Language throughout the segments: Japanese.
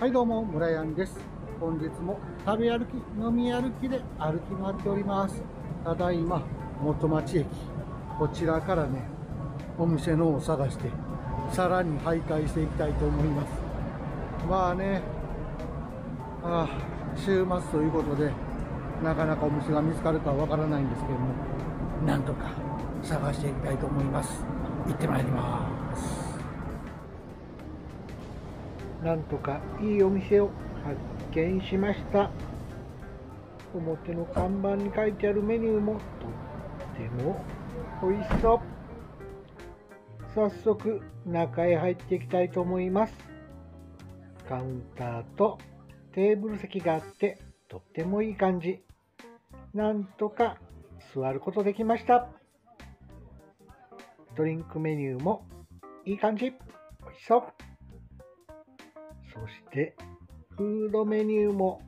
はいどうも村やんです。本日も食べ歩き飲み歩きで歩き回っております。ただいま元町駅こちらからねお店のを探してさらに徘徊していきたいと思います。まあねああ週末ということでなかなかお店が見つかるかはわからないんですけどもなんとか探していきたいと思います。行ってまいります。なんとかいいお店を発見しました。表の看板に書いてあるメニューもとっても美味しそう。早速中へ入っていきたいと思います。カウンターとテーブル席があってとってもいい感じ。なんとか座ることできました。ドリンクメニューもいい感じ。美味しそう。そしてフードメニューも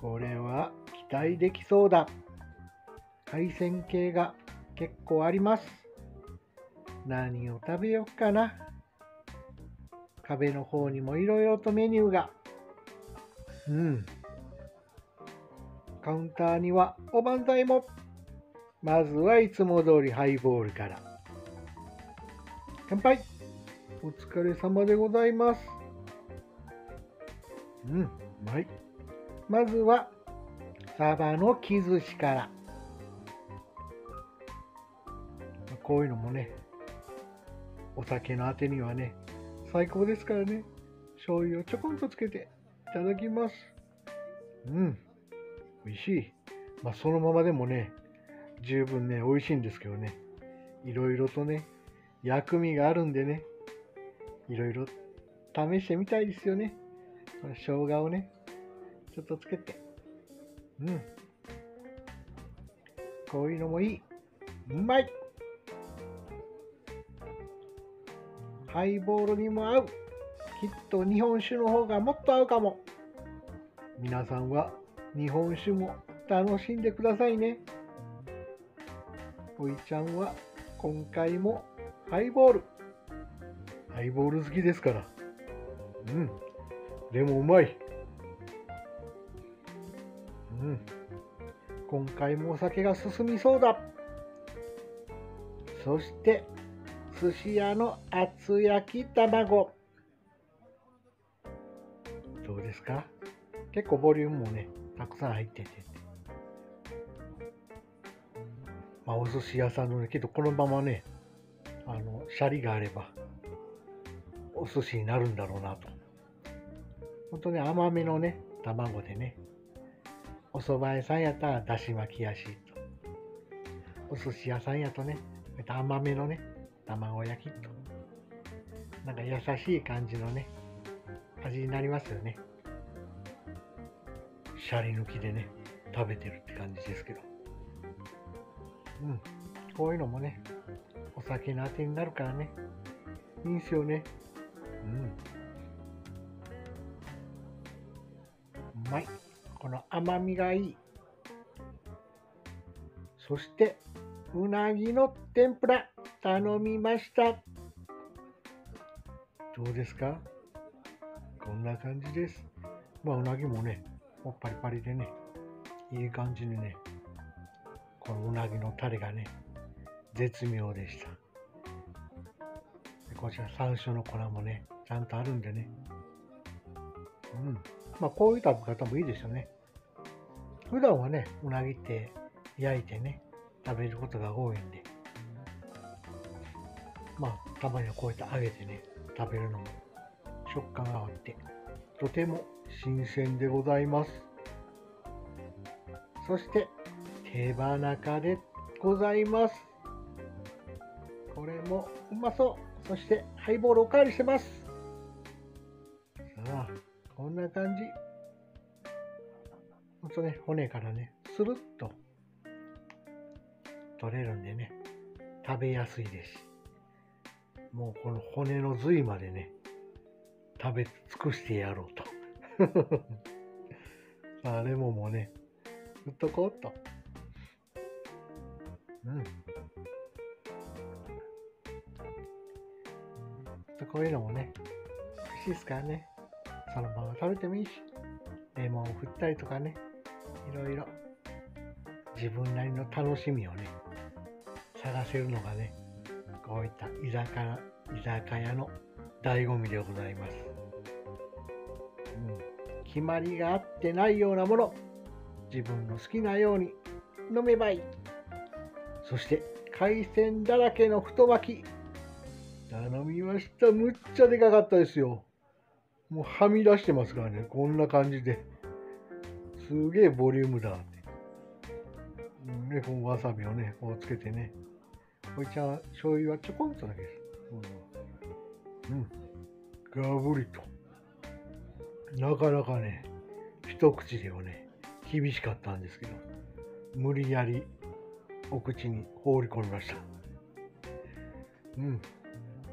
これは期待できそうだ。海鮮系が結構あります。何を食べようかな。壁の方にもいろいろとメニューが。うん。カウンターにはおばんざいも。まずはいつも通りハイボールから。乾杯。お疲れ様でございます。うん、うまい。まずは、サバの木寿司から。こういうのもね、お酒のあてにはね、最高ですからね、醤油をちょこんとつけていただきます。うん、美味しい。まあ、そのままでもね、十分ね、美味しいんですけどね、いろいろとね、薬味があるんでね、いろいろ試してみたいですよね。この生姜をね、ちょっとつけて。うん。こういうのもいい。うまいハイボールにも合う。きっと日本酒の方がもっと合うかも。皆さんは日本酒も楽しんでくださいね。おいちゃんは今回もハイボール。ハイボール好きですから。うん。でもうまい。うん。今回もお酒が進みそうだ。そして、寿司屋の厚焼き卵。どうですか？結構ボリュームもね、たくさん入ってて。まあ、お寿司屋さんのね、けどこのままね、あの、シャリがあれば、お寿司になるんだろうなと。本当に甘めのね、卵でね、お蕎麦屋さんやったらだし巻きやしと、お寿司屋さんやとね、甘めのね、卵焼きと、なんか優しい感じのね、味になりますよね。シャリ抜きでね、食べてるって感じですけど。うん。こういうのもね、お酒のあてになるからね、いいんすよね。うん。まい。この甘みがいい。そして、うなぎの天ぷら、頼みました。どうですか？こんな感じです。まあ、うなぎもね、もうパリパリでね、いい感じにね、このうなぎのタレがね、絶妙でした。こちら山椒の粉もね、ちゃんとあるんでね。うん。まあ、こういう食べ方もいいですよね。普段はね、うなぎって焼いてね、食べることが多いんで、まあ、たまにはこうやって揚げてね、食べるのも食感があって、とても新鮮でございます。そして、手羽中でございます。これもうまそう。そして、ハイボールおかわりしてます。さあ、こんな感じ。ほんとね、骨からね、スルッと取れるんでね、食べやすいですし、もうこの骨の髄までね、食べ尽くしてやろうと。あ、レモンもね、振っとこうっと。うん。こういうのもね、美味しいですからね。そのまま食べてもいいし、レモンを振ったりとかね、いろいろ自分なりの楽しみをね、探せるのがね、こういった居酒屋居酒屋の醍醐味でございます。うん、決まりがあってないようなもの、自分の好きなように飲めばいい。そして海鮮だらけの太巻き。頼みました。むっちゃでかかったですよ。もうはみ出してますからね。こんな感じで。すげえボリュームだって。うんね、このわさびをね、こうつけてね。こいつは醤油はちょこんとだけです。うん。うん。ガブリと。なかなかね、一口ではね、厳しかったんですけど、無理やりお口に放り込みました。うん。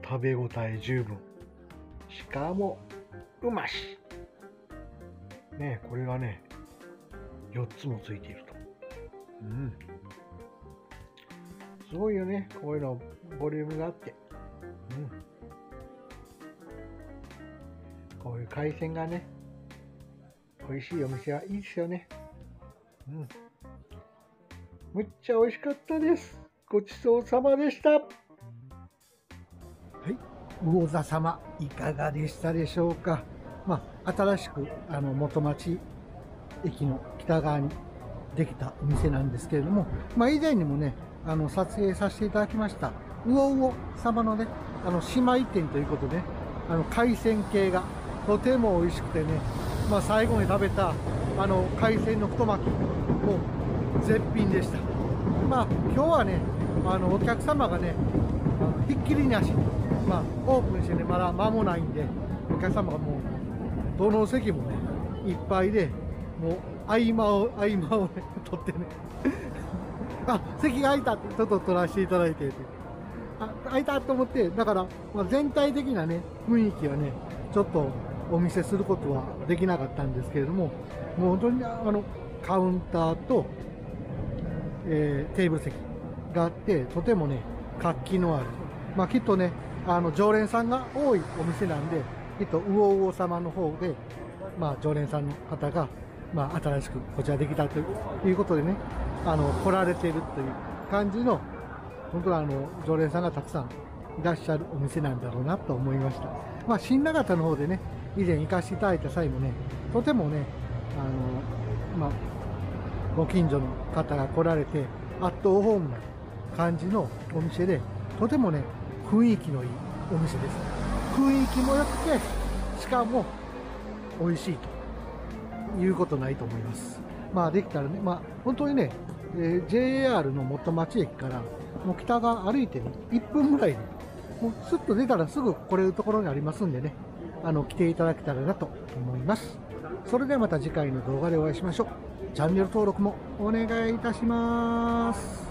食べ応え十分。しかも、うまし。ねこれがね、4つもついていると。うん。すごいよね。こういうの、ボリュームがあって。うん。こういう海鮮がね、美味しいお店はいいですよね。うん。むっちゃ美味しかったです。ごちそうさまでした。はい、魚座様、いかがでしたでしょうか？新しくあの元町駅の北側にできたお店なんですけれども、まあ、以前にもね、あの撮影させていただきました、魚魚様のね、あの姉妹店ということで、あの海鮮系がとても美味しくてね、まあ、最後に食べたあの海鮮の太巻き、も絶品でした。まあ、今日はね、あのお客様がね、ひっきりなし、まあ、オープンしてね、まだ間もないんで、お客様がもう、どの席もね、いっぱいで、もう合間を、合間をね、取ってね、あ、席が空いたって、ちょっと取らせていただいて、あ、空いたと思って、だから、まあ、全体的なね、雰囲気はね、ちょっとお見せすることはできなかったんですけれども、もう本当にあの、カウンターと、えー、テーブル席があって、とてもね、活気のある。まあ、きっとね、あの、常連さんが多いお店なんで、きっと、魚魚様の方で、まあ、常連さんの方が、まあ、新しくこちらできたということでね、あの、来られているという感じの、本当はあの、常連さんがたくさんいらっしゃるお店なんだろうなと思いました。まあ、新長田の方でね、以前行かせていただいた際もね、とてもね、あの、まあ、ご近所の方が来られて、アットホームな感じのお店で、とてもね、雰囲気のいいお店です。雰囲気も良くて、しかも美味しいということないと思います。まあできたらね、まあ本当にね、えー、JR の元町駅からもう北側歩いて、1分ぐらいで、もうスッと出たらすぐ来れるところにありますんでね、あの、来ていただけたらなと思います。それではまた次回の動画でお会いしましょう。チャンネル登録もお願いいたします。